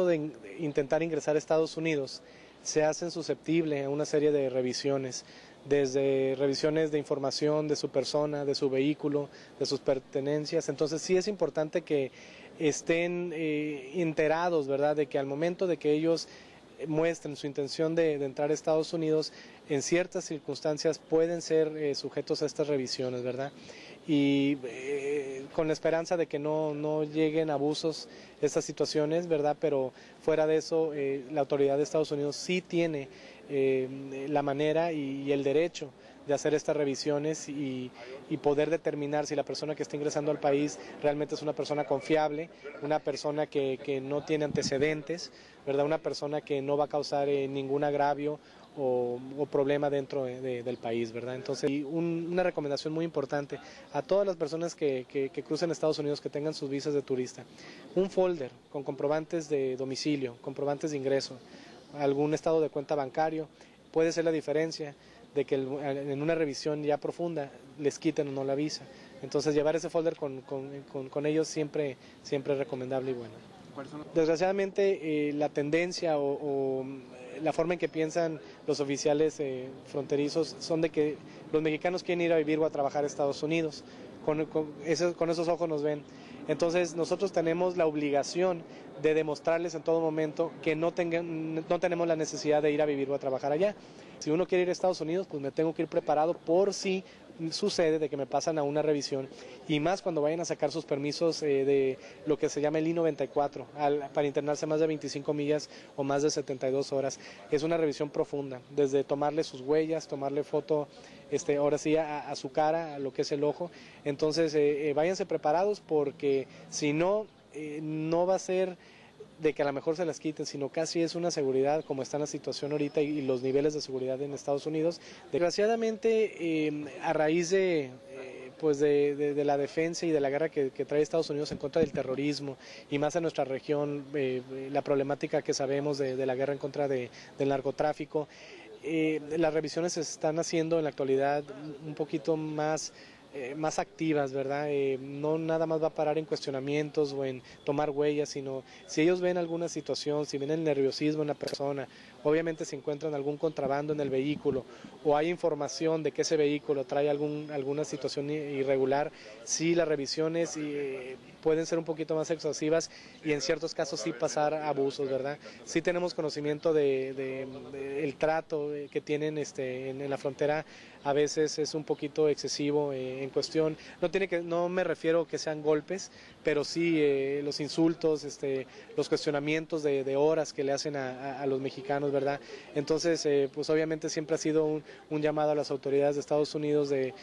momento de intentar ingresar a Estados Unidos se hacen susceptibles a una serie de revisiones, desde revisiones de información de su persona, de su vehículo, de sus pertenencias. Entonces sí es importante que estén eh, enterados, ¿verdad?, de que al momento de que ellos muestren su intención de, entrar a Estados Unidos, en ciertas circunstancias pueden ser eh, sujetos a estas revisiones, ¿verdad? Y eh, con la esperanza de que no, no lleguen abusos estas situaciones, ¿verdad? Pero fuera de eso, eh, la autoridad de Estados Unidos sí tiene la manera y el derecho de hacer estas revisiones y, poder determinar si la persona que está ingresando al país realmente es una persona confiable, una persona que, no tiene antecedentes, ¿verdad? una persona que no va a causar eh, ningún agravio o, problema dentro del país, ¿verdad? Entonces, una recomendación muy importante a todas las personas que, que, crucen Estados Unidos que tengan sus visas de turista, un folder con comprobantes de domicilio, comprobantes de ingreso, algún estado de cuenta bancario, puede ser la diferencia de que en una revisión ya profunda les quiten o no la visa. Entonces llevar ese folder con, con, ellos siempre, siempre es recomendable y bueno. Desgraciadamente eh, la tendencia o, la forma en que piensan los oficiales eh, fronterizos son de que los mexicanos quieren ir a vivir o a trabajar a Estados Unidos. Con, con, con esos ojos nos ven. Entonces nosotros tenemos la obligación de demostrarles en todo momento que no, tengan, no tenemos la necesidad de ir a vivir o a trabajar allá. Si uno quiere ir a Estados Unidos, pues me tengo que ir preparado por si sucede de que me pasan a una revisión y más cuando vayan a sacar sus permisos eh, de lo que se llama el I-94 para internarse más de 25 millas o más de 72 horas. Es una revisión profunda, desde tomarle sus huellas, tomarle foto, este, ahora sí, a, su cara, a lo que es el ojo. Entonces, eh, eh, váyanse preparados porque si no, no va a ser de que a lo mejor se las quiten, sino casi es una seguridad como está la situación ahorita y, los niveles de seguridad en Estados Unidos. Desgraciadamente, em, a raíz de... Eh, pues de, la defensa y de la guerra que, trae Estados Unidos en contra del terrorismo y más en nuestra región, eh, la problemática que sabemos de, la guerra en contra del narcotráfico, eh, las revisiones se están haciendo en la actualidad un poquito más eh, más activas, ¿verdad? Eh, no nada más va a parar en cuestionamientos o en tomar huellas, sino si ellos ven alguna situación, si ven el nerviosismo en la persona, obviamente si encuentran algún contrabando en el vehículo o hay información de que ese vehículo trae algún, alguna situación irregular, sí las revisiones eh, pueden ser un poquito más exhaustivas y en ciertos casos sí pasar abusos, ¿verdad? Sí tenemos conocimiento de, el trato que tienen este, en, la frontera, a veces es un poquito excesivo en cuestión, no tiene que, no me refiero que sean golpes, pero sí eh, los insultos, este, los cuestionamientos de, horas que le hacen a, los mexicanos, ¿verdad? Entonces, eh, pues obviamente siempre ha sido un, llamado a las autoridades de Estados Unidos de,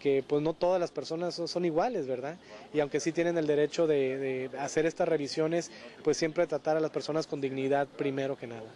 que pues no todas las personas son, iguales, ¿verdad? Y aunque sí tienen el derecho de hacer estas revisiones, pues siempre tratar a las personas con dignidad primero que nada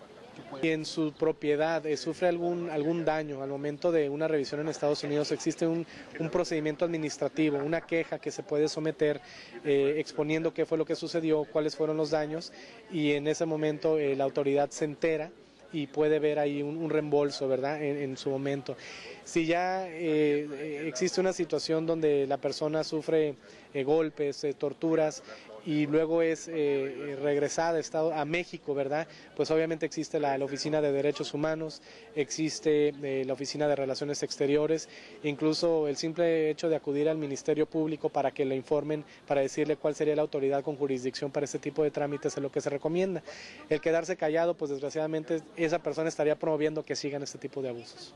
y en su propiedad eh, sufre algún, algún daño al momento de una revisión en Estados Unidos, existe un, un procedimiento administrativo, una queja que se puede someter eh, exponiendo qué fue lo que sucedió, cuáles fueron los daños y en ese momento la autoridad se entera y puede ver ahí un, reembolso, ¿verdad? En, su momento. Si ya existe una situación donde la persona sufre golpes, torturas, y luego es eh, regresada a México, ¿verdad? Pues obviamente existe la, Oficina de Derechos Humanos, existe eh, la Oficina de Relaciones Exteriores, incluso el simple hecho de acudir al Ministerio Público para que le informen, para decirle cuál sería la autoridad con jurisdicción para este tipo de trámites es lo que se recomienda. El quedarse callado, pues desgraciadamente esa persona estaría promoviendo que sigan este tipo de abusos.